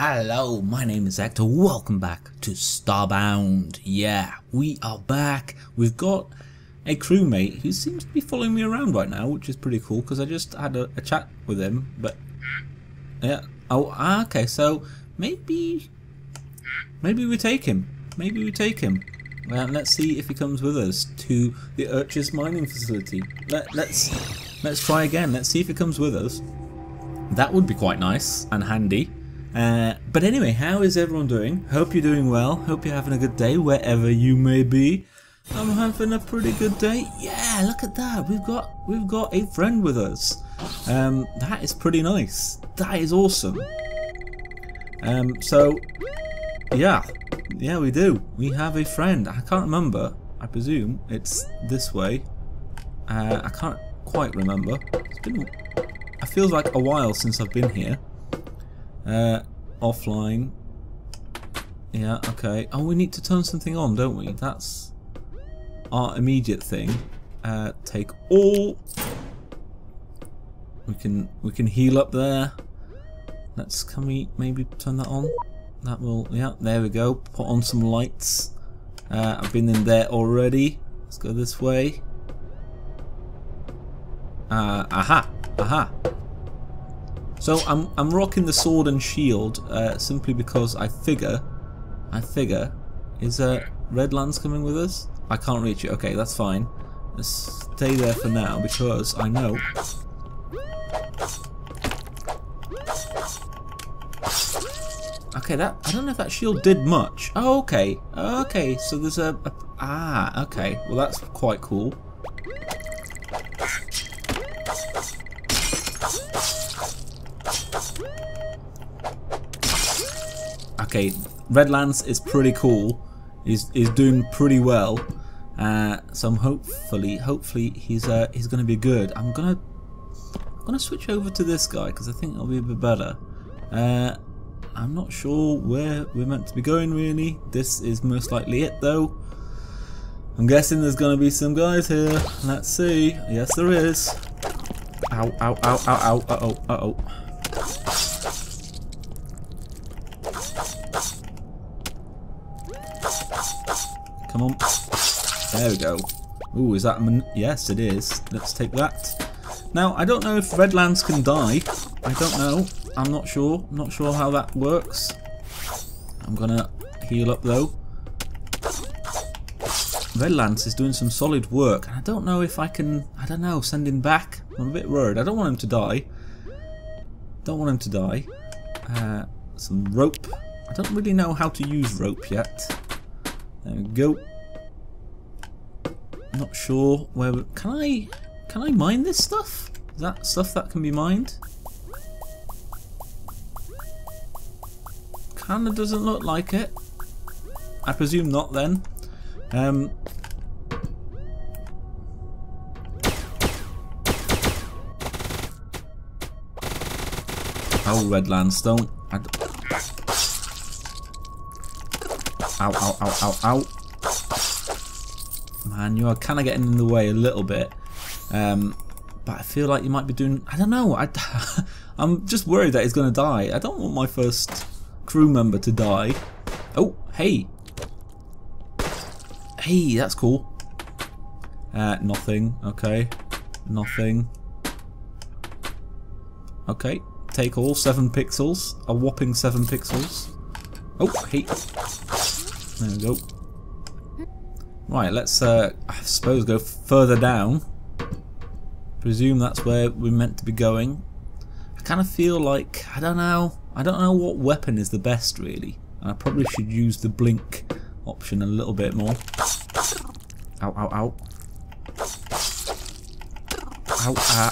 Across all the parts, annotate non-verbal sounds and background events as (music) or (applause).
Hello, my name is Ector. Welcome back to Starbound. Yeah, we are back. We've got a crewmate who seems to be following me around right now, which is pretty cool because I just had a, a, chat with him. But yeah, oh, ah, okay. So maybe, maybe we take him. Maybe we take him. Well, let's see if he comes with us to the Erchius mining facility. Let, let's let's try again. Let's see if he comes with us. That would be quite nice and handy. Uh, but anyway, how is everyone doing? Hope you're doing well. Hope you're having a good day wherever you may be. I'm having a pretty good day. Yeah, look at that. We've got we've got a friend with us. Um, that is pretty nice. That is awesome. Um, so yeah, yeah, we do. We have a friend. I can't remember. I presume it's this way. Uh, I can't quite remember. It's been. It feels like a while since I've been here. Uh, offline. Yeah, okay. Oh, we need to turn something on, don't we? That's our immediate thing. Uh, take all. We can we can heal up there. Let's can we maybe turn that on? That will yeah. There we go. Put on some lights. Uh, I've been in there already. Let's go this way. Uh, aha, aha. So I'm I'm rocking the sword and shield uh, simply because I figure, I figure, is uh, Redlands coming with us? I can't reach it. Okay, that's fine. Let's stay there for now because I know. Okay, that I don't know if that shield did much. Oh, okay, okay. So there's a, a ah, okay. Well, that's quite cool. Okay, Redlands is pretty cool. He's, doing pretty well. Uh, so I'm hopefully, hopefully he's uh, he's gonna be good. I'm gonna I'm gonna switch over to this guy because I think it'll be a bit better. Uh, I'm not sure where we're meant to be going really. This is most likely it though. I'm guessing there's gonna be some guys here. Let's see. Yes, there is. Ow! Ow! Ow! Ow! Ow! Uh oh! Uh oh! Come on. There we go. Ooh, is that... yes, it is. Let's take that. Now, I don't know if Redlands can die. I don't know. I'm not sure. I'm not sure how that works. I'm gonna heal up, though. Redlands is doing some solid work. And I don't know if I can... I don't know, send him back. I'm a bit worried. I don't want him to die. Don't want him to die. Uh, some rope. I don't really know how to use rope yet. There we go. Not sure where. Can I? Can I mine this stuff? Is that stuff that can be mined? Kinda doesn't look like it. I presume not then. Um, oh, red landstone. Ow, ow, ow, ow, ow. Man, you are kind of getting in the way a little bit. Um, but I feel like you might be doing... I don't know. I, (laughs) I'm just worried that he's going to die. I don't want my first crew member to die. Oh, hey. Hey, that's cool. Uh, nothing. Okay. Nothing. Okay. Take all. Seven pixels. A whopping seven pixels. Oh, hey. There we go. Right, let's, uh, I suppose, go further down. Presume that's where we're meant to be going. I kind of feel like, I don't know, I don't know what weapon is the best, really. I probably should use the blink option a little bit more. Ow, ow, ow. Ow, ah.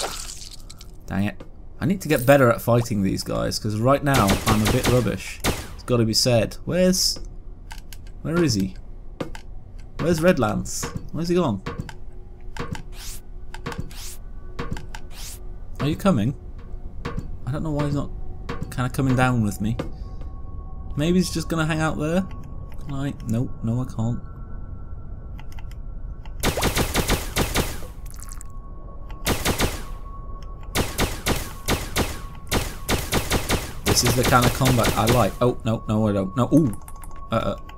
Dang it. I need to get better at fighting these guys, because right now I'm a bit rubbish. It's got to be said. Where's... Where is he? Where's Redlands? Where's he gone? Are you coming? I don't know why he's not kind of coming down with me. Maybe he's just going to hang out there? Can I? Nope, no I can't. This is the kind of combat I like. Oh, no, no, I don't. No, ooh. Uh, I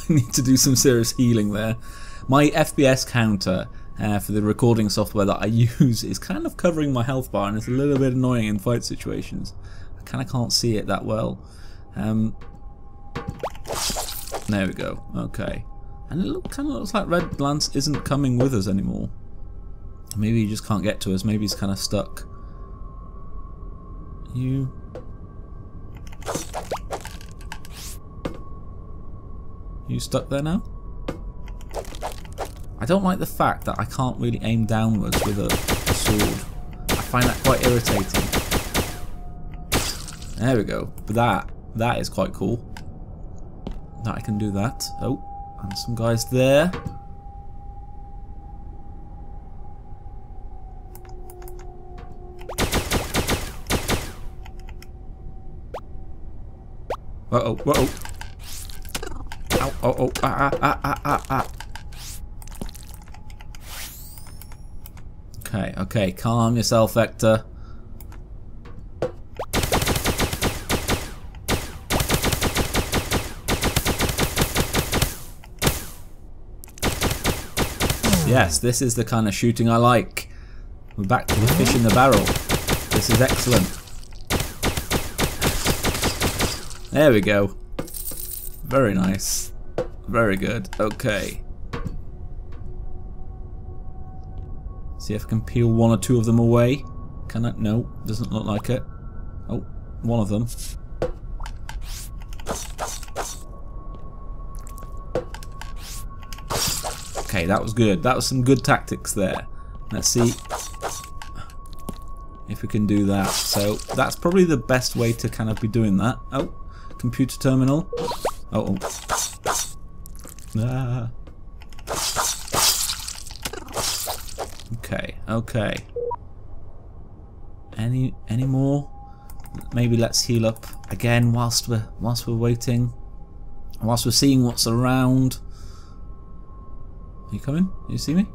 (laughs) need to do some serious healing there. My FPS counter uh, for the recording software that I (laughs) use is kind of covering my health bar and it's a little bit annoying in fight situations. I kind of can't see it that well. Um, there we go. Okay. And it look, kind of looks like Red Lance isn't coming with us anymore. Maybe he just can't get to us. Maybe he's kind of stuck. You... You stuck there now? I don't like the fact that I can't really aim downwards with a, a sword. I find that quite irritating. There we go. That, that is quite cool. That I can do that. Oh, and some guys there. Uh oh, uh oh. Oh, oh, ah, ah, ah, ah, ah. Okay, okay, calm yourself, Ector. Yes, this is the kind of shooting I like. We're back to the fish in the barrel. This is excellent. There we go. Very nice. Very good. Okay. See if I can peel one or two of them away. Can I? No, doesn't look like it. Oh, one of them. Okay, that was good. That was some good tactics there. Let's see if we can do that. So that's probably the best way to kind of be doing that. Oh, computer terminal. Oh, oh. Ah. Okay, okay. Any any more? Maybe let's heal up again whilst we're whilst we're waiting. Whilst we're seeing what's around. Are you coming? You see me?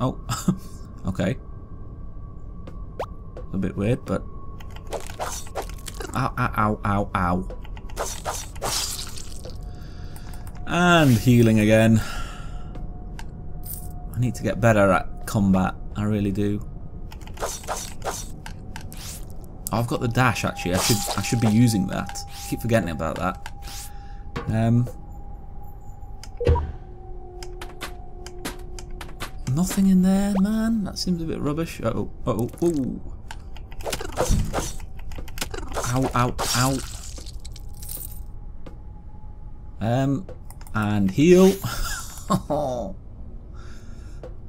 Oh, (laughs) okay. A bit weird, but... Ow, ow, ow, ow, ow. And healing again. I need to get better at combat. I really do. Oh, I've got the dash actually. I should I should be using that. I keep forgetting about that. Um, Nothing in there, man. That seems a bit rubbish. Uh oh, uh oh, ooh. Ow, ow, ow. Um, and heal. (laughs) and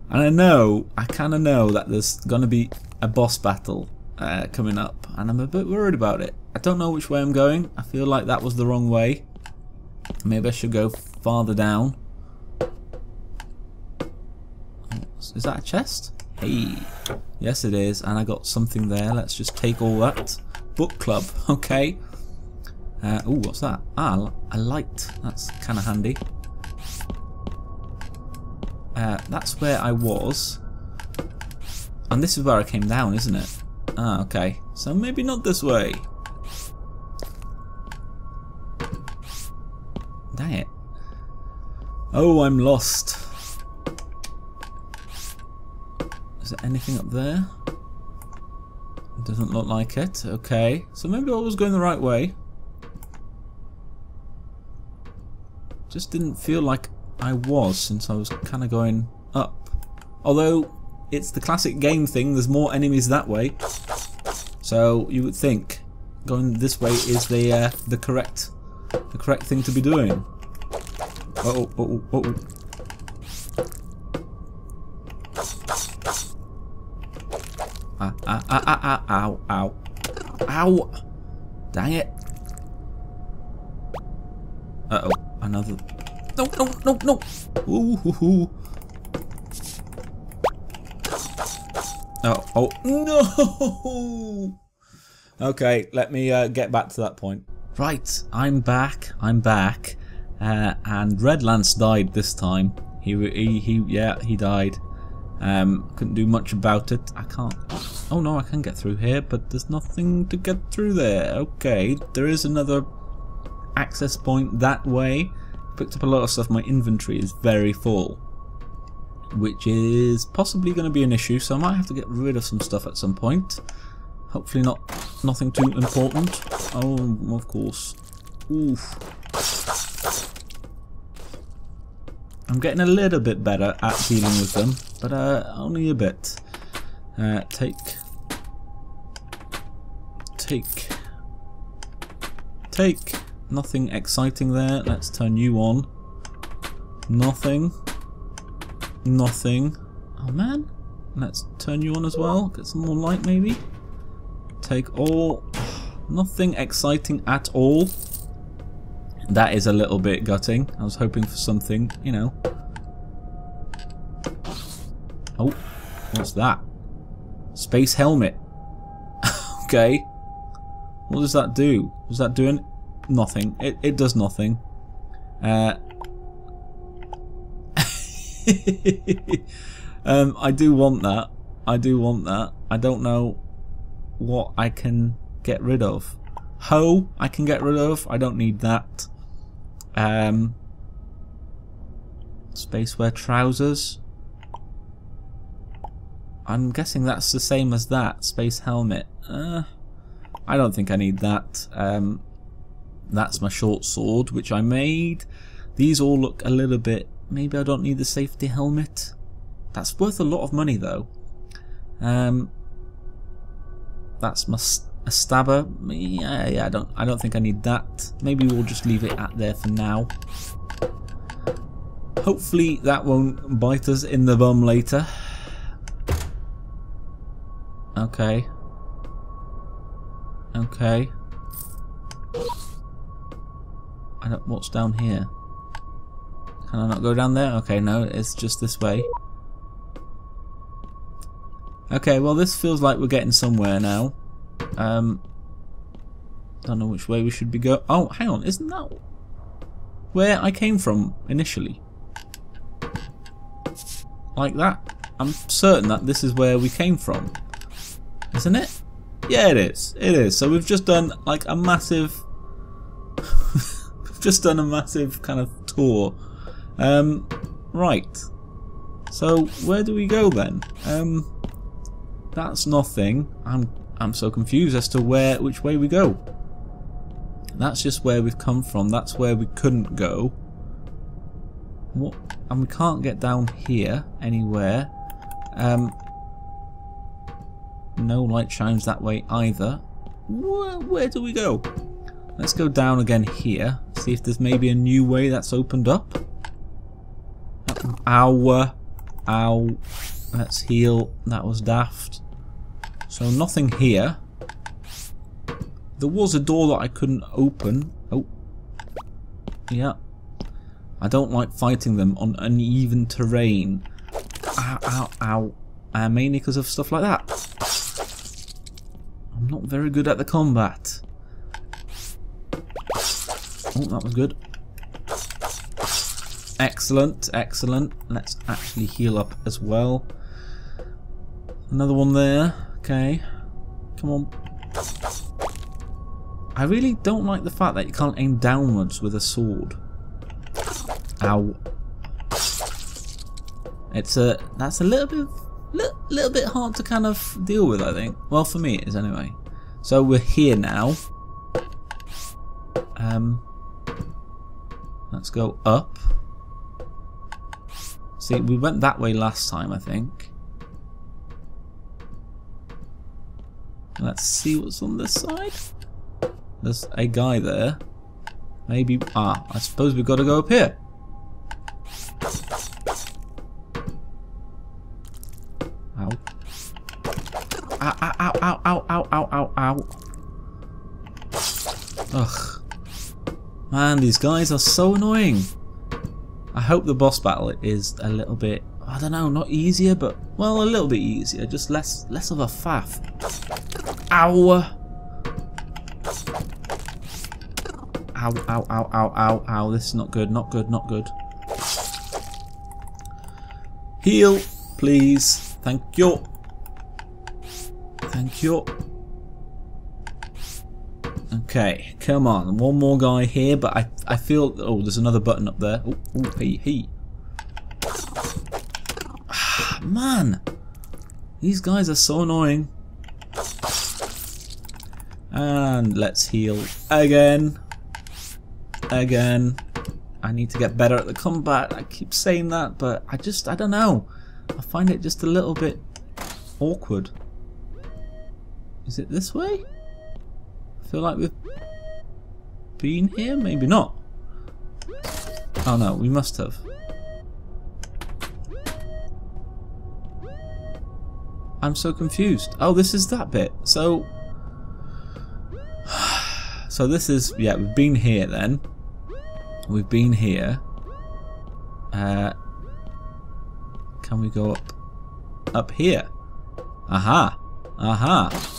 I know, I kind of know that there's going to be a boss battle uh, coming up, and I'm a bit worried about it. I don't know which way I'm going. I feel like that was the wrong way. Maybe I should go farther down. Is that a chest? Hey. Yes, it is. And I got something there. Let's just take all that. Book club. (laughs) Okay. Uh, oh, what's that? Ah, a light. That's kind of handy. Uh, that's where I was. And this is where I came down, isn't it? Ah, okay. So maybe not this way. Dang it. Oh, I'm lost. Is there anything up there? Doesn't look like it. Okay. So maybe I was going the right way. Just didn't feel like I was since I was kind of going up. Although it's the classic game thing, there's more enemies that way. So you would think going this way is the uh, the correct the correct thing to be doing. Oh, oh, uh oh. ah, ah, ah, ah, ah, ow, ow. Ow! Dang it. Another... No, no, no, no! Ooh, hoo, hoo. Oh, oh, no! Okay, let me uh, get back to that point. Right, I'm back, I'm back. Uh, and Red Lance died this time. He, he, he, yeah, he died. Um, couldn't do much about it. I can't... Oh no, I can get through here, but there's nothing to get through there. Okay, there is another access point that way. Picked up a lot of stuff. My inventory is very full. Which is possibly going to be an issue, so I might have to get rid of some stuff at some point. Hopefully not nothing too important. Oh, of course. Oof. I'm getting a little bit better at dealing with them, but uh, only a bit. Uh, take, take, take. Nothing exciting there. Let's turn you on. Nothing. Nothing. Oh man. Let's turn you on as well. Get some more light maybe. Take all. Nothing exciting at all. That is a little bit gutting. I was hoping for something, you know. Oh, what's that? Space helmet. (laughs) okay. What does that do? Does that do nothing? It, it does nothing. Uh, (laughs) um, I do want that. I do want that. I don't know what I can get rid of. Hoe I can get rid of. I don't need that. Um, spacewear trousers. I'm guessing that's the same as that. Space helmet. Uh, I don't think I need that. Um, that's my short sword, which I made. These all look a little bit... Maybe I don't need the safety helmet. That's worth a lot of money, though. Um, that's my a stabber. Yeah, yeah. I don't. I don't think I need that. Maybe we'll just leave it at there for now. Hopefully that won't bite us in the bum later. Okay. Okay. I don't. What's down here? Can I not go down there? Okay, no. It's just this way. Okay, well this feels like we're getting somewhere now. Um, don't know which way we should be go. Oh, hang on, isn't that where I came from initially? Like that? I'm certain that this is where we came from, isn't it? Yeah, it is. It is. So we've just done like a massive, (laughs) just done a massive kind of tour. Um, right. So where do we go then? Um, that's nothing. I'm I'm so confused as to where, which way we go. That's just where we've come from. That's where we couldn't go. What? And we can't get down here anywhere. Um, no light shines that way either. Where, where do we go? Let's go down again here. See if there's maybe a new way that's opened up. Ow. Ow. Let's heal. That was daft. So nothing here. There was a door that I couldn't open. Oh. Yeah. I don't like fighting them on uneven terrain. Ow, ow, ow. Uh, mainly because of stuff like that. I'm not very good at the combat. Oh, that was good. Excellent, excellent. Let's actually heal up as well. Another one there. Okay. Come on. I really don't like the fact that you can't aim downwards with a sword. Ow. It's a that's a little bit little, little bit hard to kind of deal with, I think. Well, for me it is anyway. So we're here now. Um, Let's go up. See, we went that way last time, I think. Let's see what's on this side. There's a guy there. Maybe... Ah, I suppose we've got to go up here. Ow. Ow, ow, ow, ow, ow, ow, ow, ow. Ugh. Man, these guys are so annoying. I hope the boss battle is a little bit, I don't know, not easier, but, well, a little bit easier. Just less less of a faff. Ow! Ow, ow, ow, ow, ow, ow. This is not good, not good, not good. Heal, please. Thank you. Thank you. Okay, come on. One more guy here, but I I feel... Oh, there's another button up there. Oh, oh hey, hey. Ah, man. These guys are so annoying. And let's heal again. Again. I need to get better at the combat. I keep saying that, but I just, I don't know. I find it just a little bit awkward. Is it this way? Feel like we've been here? Maybe not. Oh no, we must have. I'm so confused. Oh, this is that bit. So... (sighs) So this is... Yeah, we've been here then. We've been here. Uh, can we go up? Up here. Aha. Aha.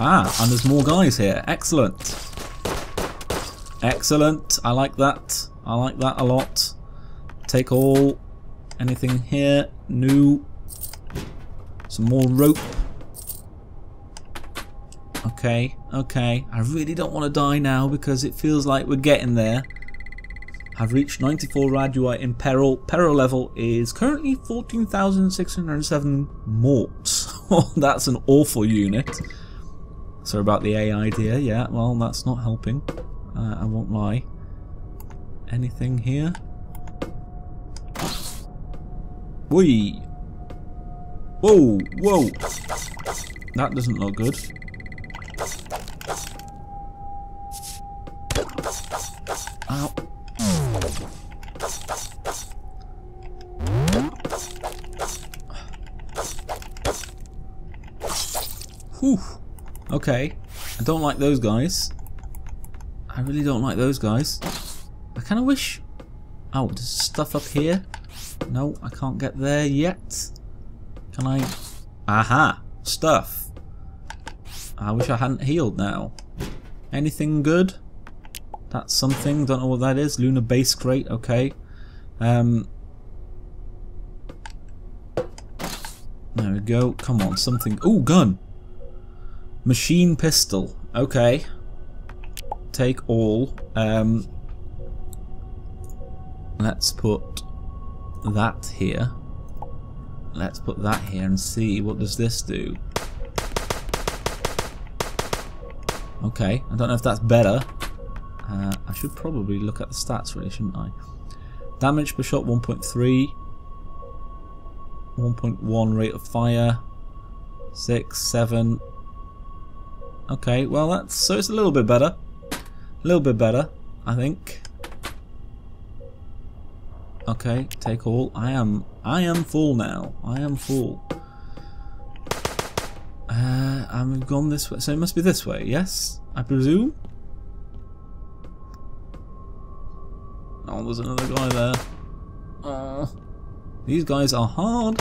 Ah, and there's more guys here. Excellent. Excellent. I like that. I like that a lot. Take all. Anything here? New. Some more rope. Okay, okay. I really don't want to die now because it feels like we're getting there. I've reached 94 radii in peril. Peril level is currently 14,607 morts. (laughs) that's an awful unit. So about the AI dear, yeah, well that's not helping. Uh, I won't lie. Anything here? Whee! Whoa, whoa! That doesn't look good. Okay. I don't like those guys. I really don't like those guys. I kind of wish... Oh, there's stuff up here? No, I can't get there yet. Can I... Aha! Stuff. I wish I hadn't healed now. Anything good? That's something, don't know what that is. Lunar base crate, okay. Um, there we go. Come on, something. Oh, gun! Machine pistol, okay. Take all. Um, let's put that here. Let's put that here and see what does this do. Okay, I don't know if that's better. Uh, I should probably look at the stats really, shouldn't I? Damage per shot 1.3. 1.1 rate of fire. 6, 7. Okay, well that's so it's a little bit better. A little bit better, I think. Okay, take all. I am I am full now. I am full. Uh, we've gone this way, so it must be this way, yes? I presume? Oh, there's another guy there. Oh, these guys are hard.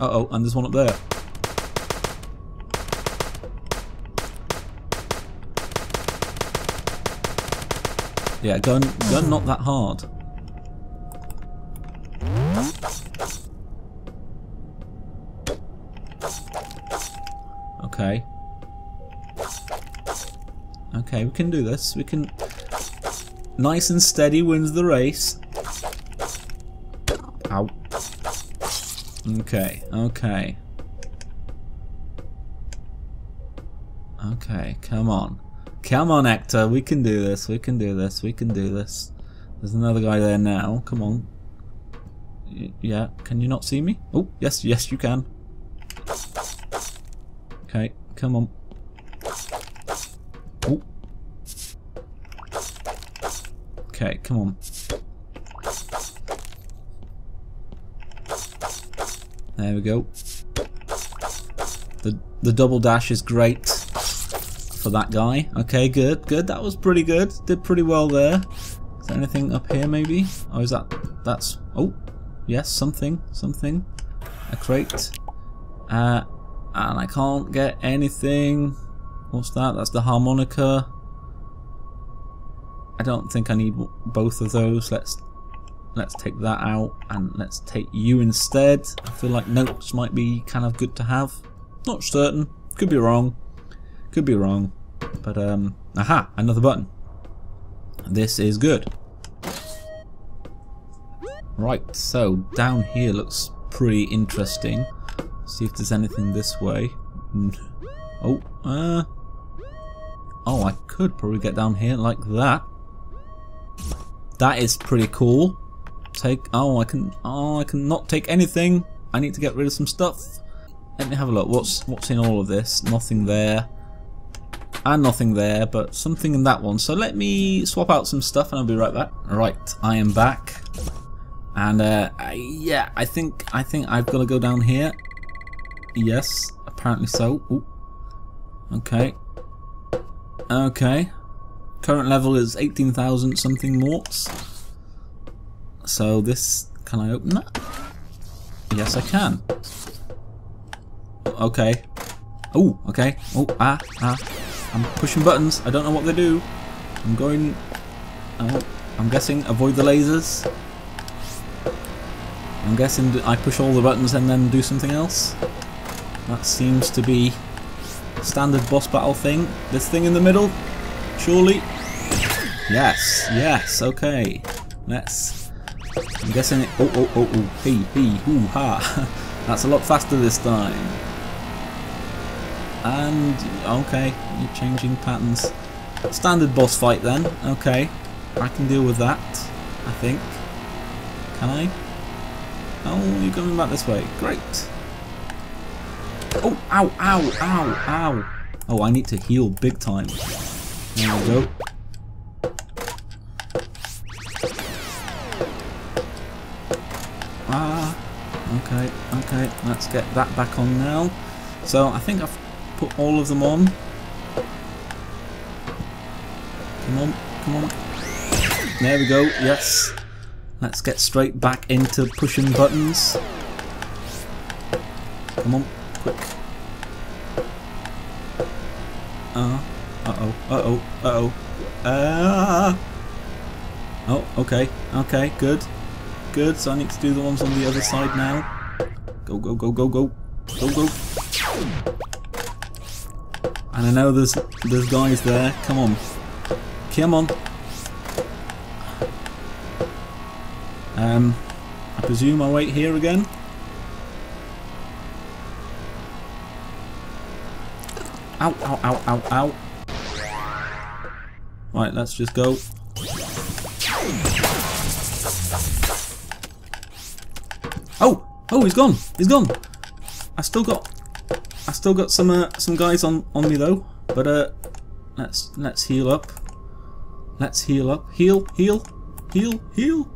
Uh oh, and there's one up there. Yeah, gun, gun not that hard. Okay. Okay, we can do this. We can... Nice and steady wins the race. Ow. Okay, okay. Okay, come on. Come on, Ector. We can do this. We can do this. We can do this. There's another guy there now. Come on. Yeah, can you not see me? Oh, yes, yes you can. Okay, come on. Oh. Okay, come on. There we go. The the double dash is great for that guy. Okay, good, good. That was pretty good. Did pretty well there. Is there anything up here maybe? Oh, is that... That's... Oh, yes, something, something. A crate. Uh, and I can't get anything. What's that? That's the harmonica. I don't think I need both of those. Let's let's take that out and let's take you instead. I feel like notes might be kind of good to have. Not certain. Could be wrong. Could be wrong. But, um, aha, another button. This is good. Right, so down here looks pretty interesting. See if there's anything this way. Oh, uh... Oh, I could probably get down here like that. That is pretty cool. Take, oh, I can, oh, I can not take anything. I need to get rid of some stuff. Let me have a look. What's, what's in all of this? Nothing there. And nothing there, but something in that one. So let me swap out some stuff and I'll be right back. Right, I am back. And uh, I, yeah, I think I think I've got to go down here. Yes, apparently so. Ooh. Okay. Okay. Current level is 18,000 something morts. So this, can I open that? Yes, I can. Okay. Oh, okay. Oh, ah, ah. I'm pushing buttons. I don't know what they do. I'm going... Oh, I'm guessing avoid the lasers. I'm guessing I push all the buttons and then do something else. That seems to be standard boss battle thing. This thing in the middle, surely. Yes, yes, okay. Let's. I'm guessing it. Oh, oh, oh, oh, hey, hey, hoo, ha. (laughs) That's a lot faster this time. And okay, you're changing patterns. Standard boss fight then. Okay, I can deal with that. I think. Can I? Oh, you're coming back this way. Great. Oh, ow, ow, ow, ow. Oh, I need to heal big time. There we go. Ah, okay, okay. Let's get that back on now. So, I think I've put all of them on. Come on, come on. There we go, yes. Let's get straight back into pushing buttons. Come on, quick. Uh, uh-oh, uh-oh, uh-oh. Uh, oh, okay, okay, good. Good, so I need to do the ones on the other side now. Go, go, go, go, go. Go, go. And I know there's there's guys there. Come on. Come on. Um, I presume I wait here again. Ow, ow, ow, ow, ow. Right, let's just go. Oh! Oh, he's gone! He's gone! I still got... Still got some uh, some guys on, on me though. But uh, let's let's heal up. Let's heal up. Heal, heal, heal, heal.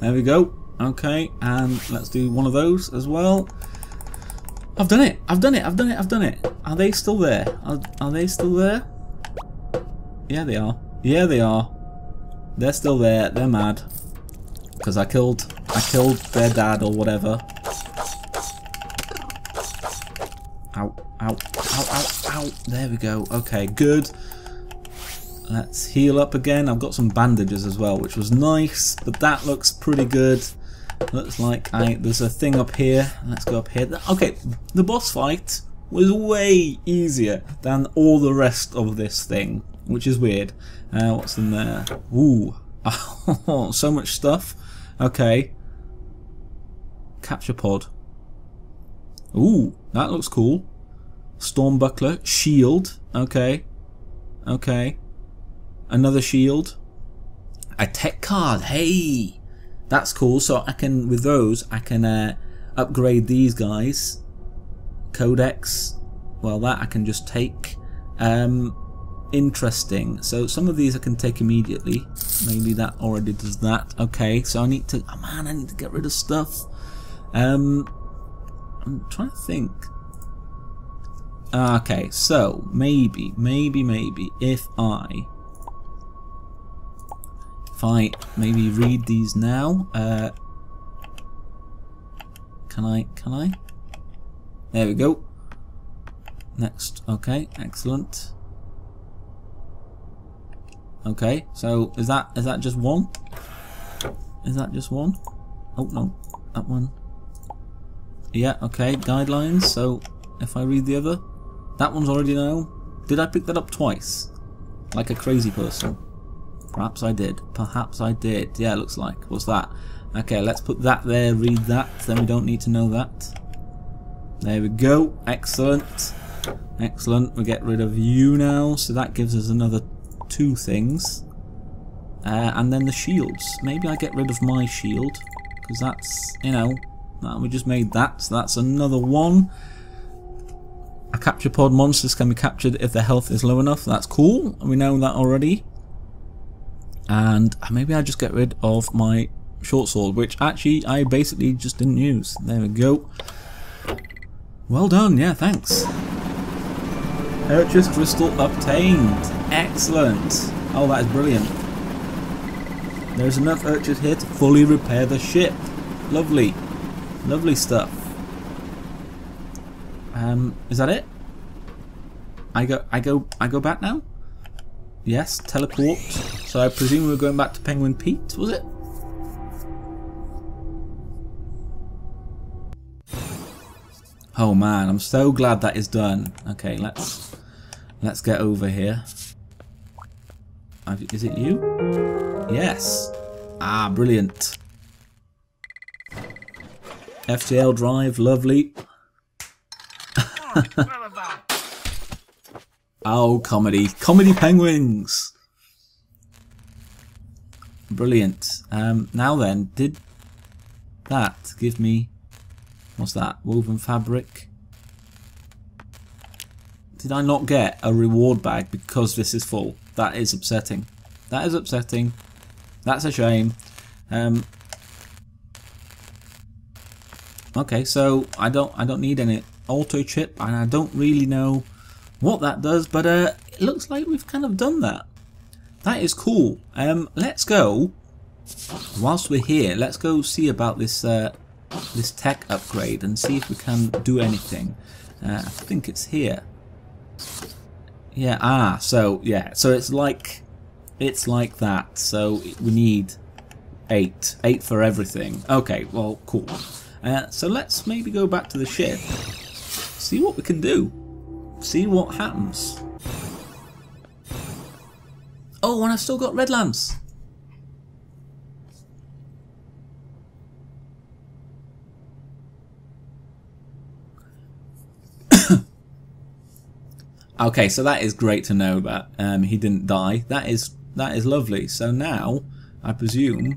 There we go. Okay, and let's do one of those as well. I've done it. I've done it. I've done it. I've done it. Are they still there? Are, are they still there? Yeah, they are. Yeah, they are. They're still there. They're mad because I killed I killed their dad or whatever. Ow, ow, ow, ow. There we go. Okay, good. Let's heal up again. I've got some bandages as well, which was nice, but that looks pretty good. Looks like I there's a thing up here. Let's go up here. Okay, the boss fight was way easier than all the rest of this thing, which is weird. Uh, what's in there? Ooh, (laughs) so much stuff. Okay. Capture pod. Ooh, that looks cool. Storm buckler, shield. Okay. Okay. Another shield. A tech card. Hey, that's cool. So I can, with those, I can uh, upgrade these guys. Codex. Well, that I can just take. Um, interesting. So some of these I can take immediately. Maybe that already does that. Okay, so I need to. Oh man, I need to get rid of stuff. Um, I'm trying to think. Okay, so maybe, maybe, maybe if I if I maybe read these now, uh, can I, can I? There we go. Next, okay, excellent. Okay, so is that is that just one? Is that just one? Oh no, that one. Yeah, okay, guidelines. So if I read the other, that one's already no. Did I pick that up twice? Like a crazy person. Perhaps I did. Perhaps I did. Yeah, it looks like. What's that? Okay, let's put that there, read that. Then we don't need to know that. There we go. Excellent. Excellent. We get rid of you now. So that gives us another two things. Uh, and then the shields. Maybe I get rid of my shield. Because that's, you know, we just made that. So that's another one. A capture pod monsters can be captured if their health is low enough. That's cool. We know that already. And maybe I just get rid of my short sword, which actually I basically just didn't use. There we go. Well done, yeah, thanks. Erchius crystal obtained. Excellent. Oh, that is brilliant. There's enough Erchius here to fully repair the ship. Lovely. Lovely stuff. Um, is that it? I go, I go, I go back now? Yes, teleport. So I presume we're going back to Penguin Pete, was it? Oh man, I'm so glad that is done. Okay, let's let's get over here. Is it you? Yes. Ah, brilliant. FTL drive, lovely. (laughs) oh, comedy. Comedy penguins! Brilliant. Um, now then, did that give me... What's that? Woven fabric? Did I not get a reward bag because this is full? That is upsetting. That is upsetting. That's a shame. Um, okay, so I don't I don't need any auto chip, and I don't really know what that does, but uh, it looks like we've kind of done that. That is cool. Um, let's go. Whilst we're here, let's go see about this uh, this tech upgrade and see if we can do anything. Uh, I think it's here. Yeah. Ah. So yeah. So it's like it's like that. So we need eight. Eight for everything. Okay, well, cool. Uh, so let's maybe go back to the ship. See what we can do. See what happens. Oh, and I've still got red lamps. (coughs) okay, so that is great to know that um, he didn't die. That is that is lovely. So now, I presume,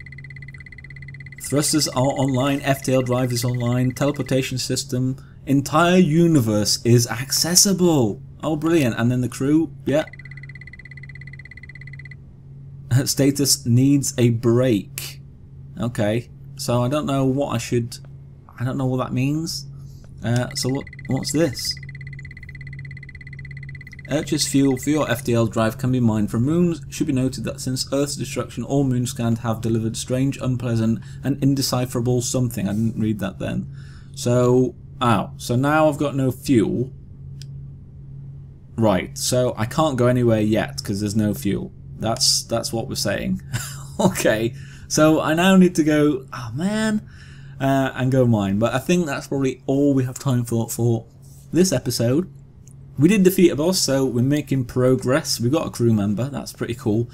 thrusters are online, FTL drive is online, teleportation system, entire universe is accessible. Oh, brilliant. And then the crew, yeah. (laughs) Status needs a break. Okay. So I don't know what I should... I don't know what that means. Uh, so what? what's this? Erchius fuel for your FTL drive can be mined from moons. Should be noted that since Earth's destruction, all moons scanned have delivered strange, unpleasant, and indecipherable something. I didn't read that then. So, ow. So now I've got no fuel. Right, so I can't go anywhere yet because there's no fuel. That's that's what we're saying. (laughs) okay, so I now need to go, oh man, uh, and go mine. But I think that's probably all we have time for for this episode. We did defeat a boss, so we're making progress. We've got a crew member, that's pretty cool.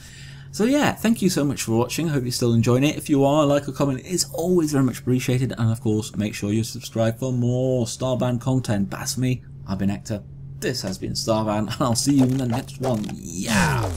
So yeah, thank you so much for watching. I hope you're still enjoying it. If you are, like or comment is always very much appreciated. And of course, make sure you subscribe for more Starbound content. That's me, I've been Ector. This has been Starbound, and I'll see you in the next one. Yeah!